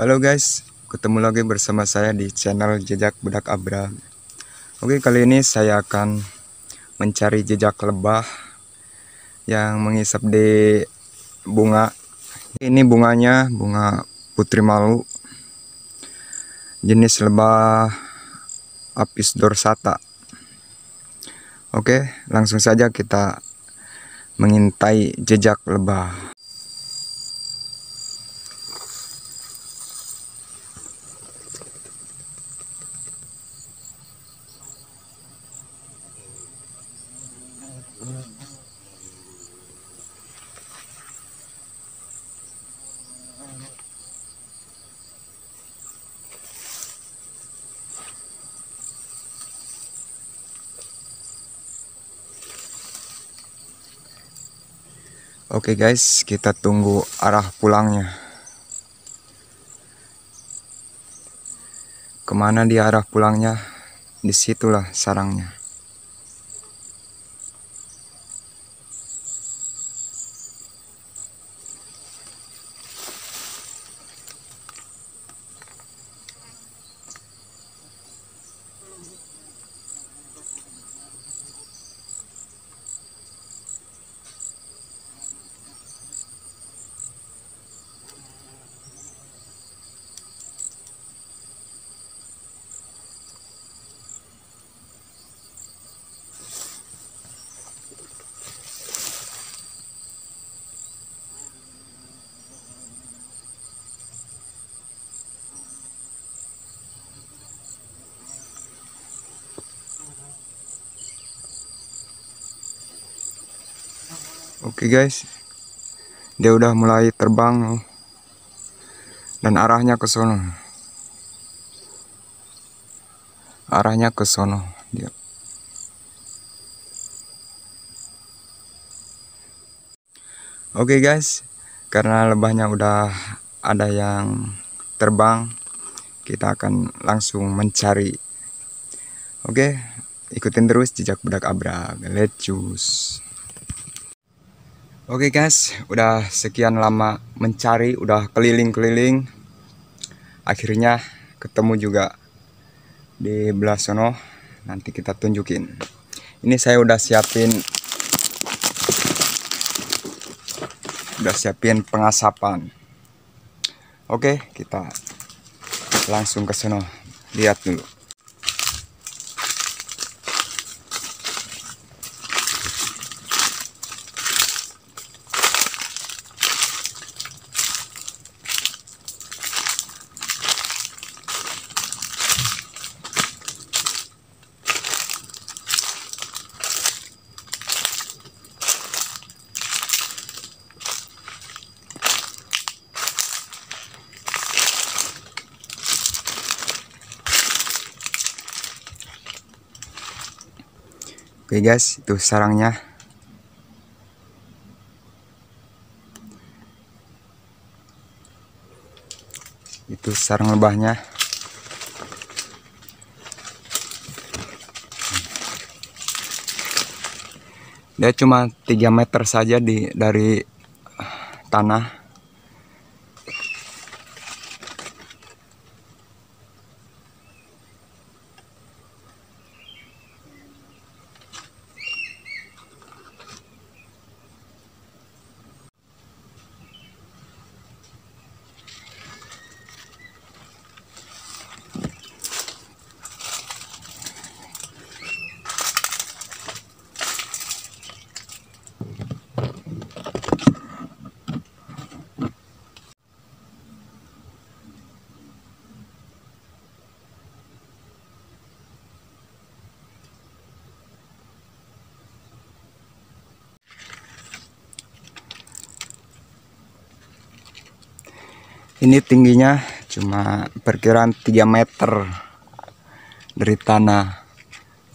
Halo guys, ketemu lagi bersama saya di channel Jejak Budak Abra. Oke, kali ini saya akan mencari jejak lebah yang mengisap di bunga. Ini bunganya bunga putri malu. Jenis lebah Apis dorsata. Oke, langsung saja kita mengintai jejak lebah. Oke guys, kita tunggu arah pulangnya. Ke mana dia arah pulangnya? Di situlah sarangnya. Oke guys, dia udah mulai terbang dan arahnya ke sono. Arahnya ke sono dia. Oke guys, karena lebahnya udah ada yang terbang, kita akan langsung mencari. Oke, ikutin terus jejak budak abra. Let's choose. Oke guys, udah sekian lama mencari, udah keliling-keliling. Akhirnya ketemu juga di belah sono. Nanti kita tunjukin. Ini saya udah siapin udah siapin pengasapan. Oke, kita langsung ke sono. Lihat dulu. Oke guys, itu sarangnya. Itu sarang lebahnya. Dia cuma 3 meter saja di dari tanah. Ini tingginya cuma perkiraan 3 meter dari tanah.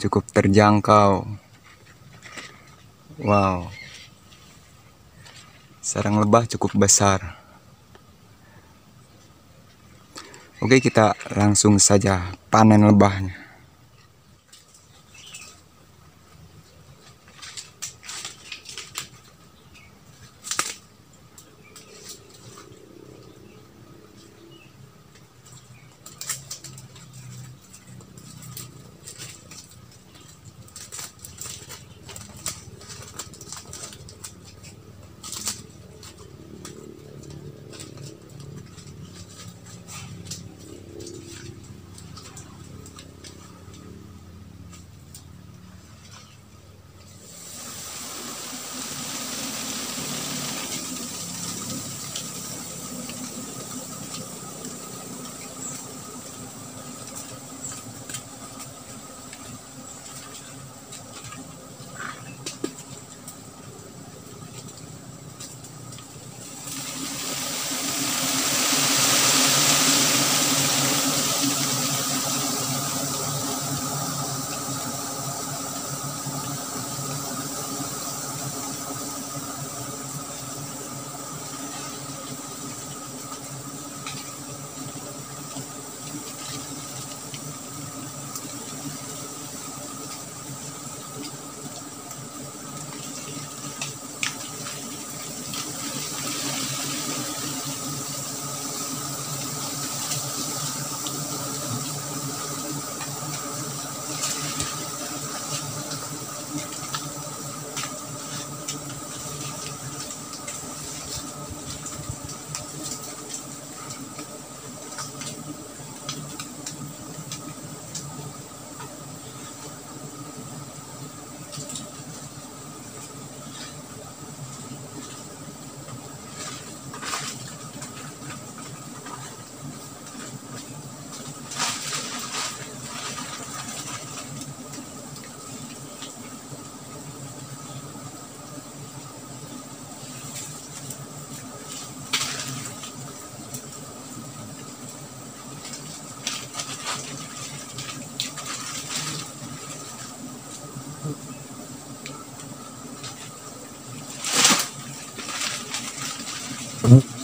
Cukup terjangkau. Wow. Sarang lebah cukup besar. Oke, kita langsung saja panen lebahnya. Mm-hmm.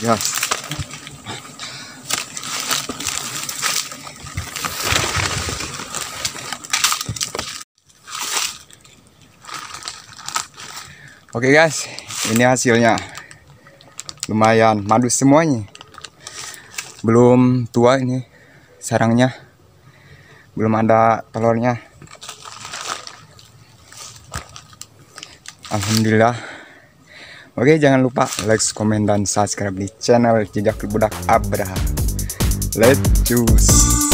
Gas. Oke guys, ini hasilnya. Lumayan madu semuanya. Belum tua ini sarangnya. Belum ada telurnya. Alhamdulillah. Oke, jangan lupa like, komen, dan subscribe di channel Jejak Budak Abra. Let's choose.